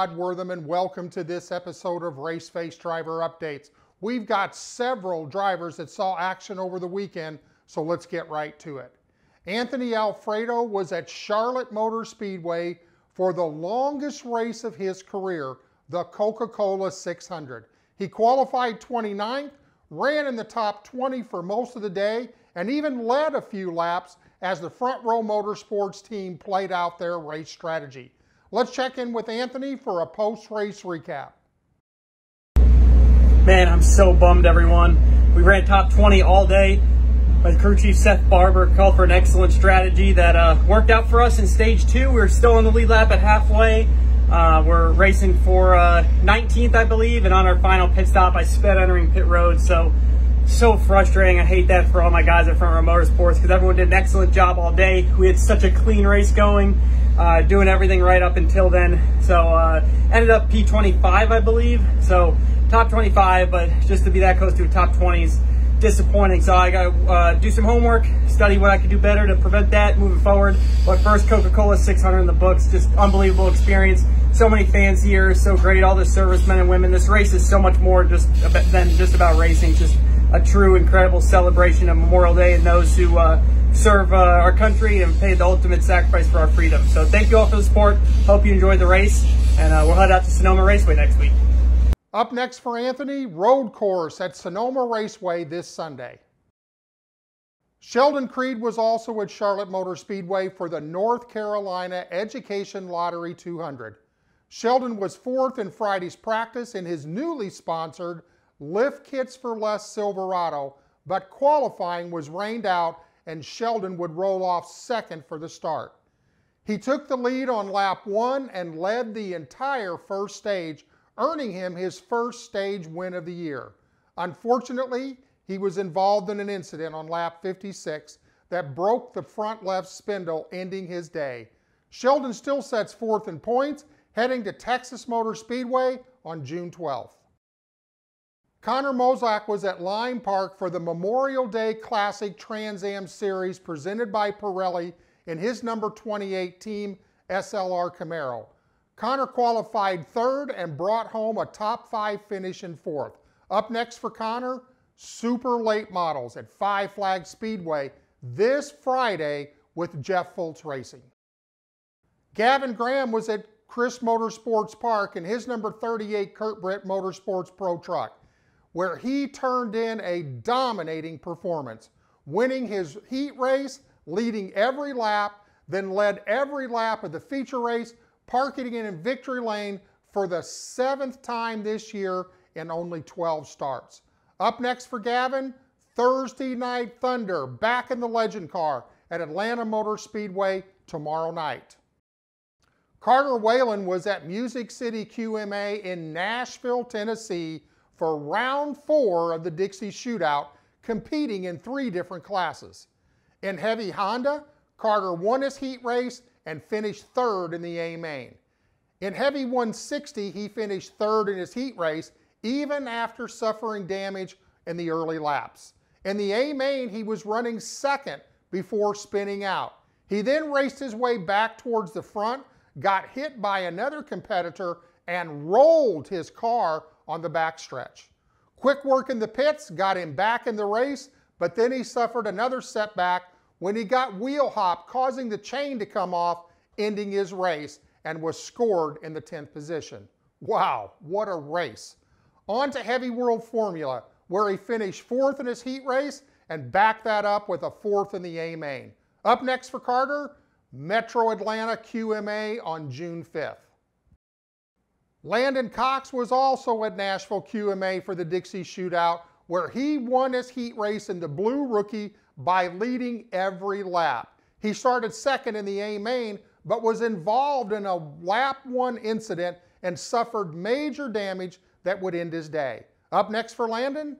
I'm Wortham, and welcome to this episode of Race Face Driver Updates. We've got several drivers that saw action over the weekend, so let's get right to it. Anthony Alfredo was at Charlotte Motor Speedway for the longest race of his career, the Coca-Cola 600. He qualified 29th, ran in the top 20 for most of the day, and even led a few laps as the Front Row Motorsports team played out their race strategy. Let's check in with Anthony for a post-race recap. Man, I'm so bummed, everyone. We ran top 20 all day. My crew chief, Seth Barbour, called for an excellent strategy that uh, worked out for us in stage two. We were still on the lead lap at halfway. Uh, we're racing for uh, 19th, I believe, and on our final pit stop, I sped entering pit road. So, so frustrating. I hate that for all my guys at Front Row Motorsports because everyone did an excellent job all day. We had such a clean race going uh, doing everything right up until then. So uh, ended up P25, I believe. So top 25, but just to be that close to a top 20s, disappointing. So I got to uh, do some homework, study what I could do better to prevent that moving forward. But first, Coca-Cola 600 in the books, just unbelievable experience. So many fans here, so great. All the servicemen and women. This race is so much more just than just about racing. Just a true, incredible celebration of Memorial Day and those who uh, serve uh, our country and pay the ultimate sacrifice for our freedom. So thank you all for the support. Hope you enjoyed the race, and uh, we'll head out to Sonoma Raceway next week. Up next for Anthony, road course at Sonoma Raceway this Sunday. Sheldon Creed was also at Charlotte Motor Speedway for the North Carolina Education Lottery 200. Sheldon was fourth in Friday's practice in his newly sponsored Lift Kits for Less Silverado, but qualifying was rained out and Sheldon would roll off second for the start. He took the lead on lap one and led the entire first stage, earning him his first stage win of the year. Unfortunately, he was involved in an incident on lap 56 that broke the front left spindle, ending his day. Sheldon still sets fourth in points, heading to Texas Motor Speedway on June 12th. Connor Mosack was at Lime Park for the Memorial Day Classic Trans Am Series presented by Pirelli in his number 28 team SLR Camaro. Connor qualified third and brought home a top five finish in fourth. Up next for Connor, super late models at Five Flag Speedway this Friday with Jeff Fultz Racing. Gavin Graham was at Chris Motorsports Park in his number 38 Kurt Britt Motorsports Pro Truck where he turned in a dominating performance, winning his heat race, leading every lap, then led every lap of the feature race, parking in victory lane for the seventh time this year in only 12 starts. Up next for Gavin, Thursday Night Thunder back in the legend car at Atlanta Motor Speedway tomorrow night. Carter Whalen was at Music City QMA in Nashville, Tennessee for round four of the Dixie Shootout, competing in three different classes. In heavy Honda, Carter won his heat race and finished third in the A main. In heavy 160, he finished third in his heat race, even after suffering damage in the early laps. In the A main, he was running second before spinning out. He then raced his way back towards the front, got hit by another competitor, and rolled his car on the backstretch. Quick work in the pits got him back in the race, but then he suffered another setback when he got wheel hop, causing the chain to come off, ending his race, and was scored in the 10th position. Wow, what a race. On to Heavy World Formula, where he finished fourth in his heat race and backed that up with a fourth in the A main. Up next for Carter, Metro Atlanta QMA on June 5th. Landon Cox was also at Nashville QMA for the Dixie Shootout, where he won his heat race in the Blue Rookie by leading every lap. He started second in the A main, but was involved in a lap one incident and suffered major damage that would end his day. Up next for Landon,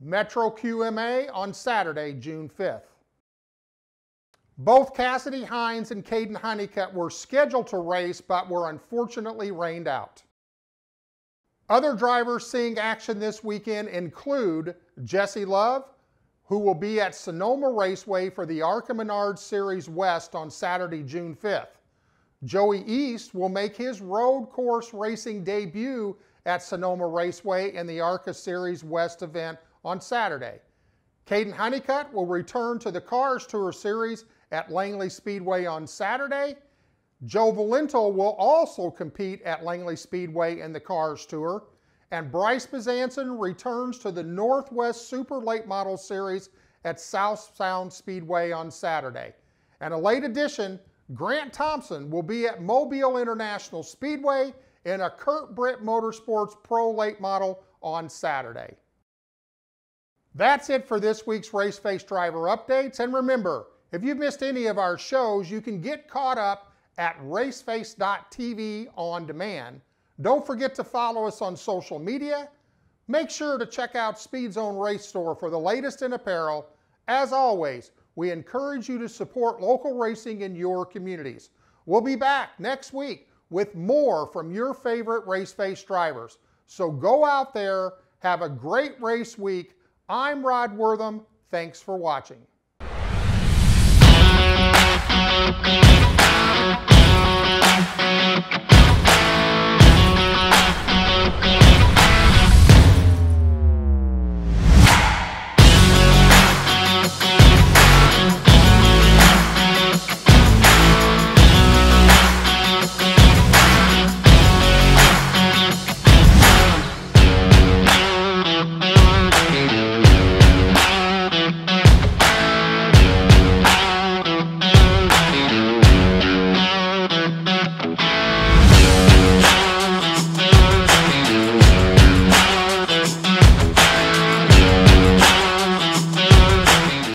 Metro QMA on Saturday, June 5th. Both Cassidy Hines and Caden Honeycutt were scheduled to race, but were unfortunately rained out. Other drivers seeing action this weekend include Jesse Love, who will be at Sonoma Raceway for the ARCA Menards Series West on Saturday, June 5th. Joey East will make his road course racing debut at Sonoma Raceway in the ARCA Series West event on Saturday. Caden Honeycutt will return to the Cars Tour Series at Langley Speedway on Saturday. Joe Valento will also compete at Langley Speedway in the Cars Tour. And Bryce Bezanson returns to the Northwest Super Late Model Series at South Sound Speedway on Saturday. And a late addition, Grant Thompson will be at Mobile International Speedway in a Kurt Britt Motorsports Pro Late Model on Saturday. That's it for this week's Race Face Driver Updates. And remember, if you've missed any of our shows, you can get caught up at raceface.tv on demand. Don't forget to follow us on social media. Make sure to check out Speedzone Race Store for the latest in apparel. As always, we encourage you to support local racing in your communities. We'll be back next week with more from your favorite Raceface drivers. So go out there, have a great race week. I'm Rod Wortham. Thanks for watching.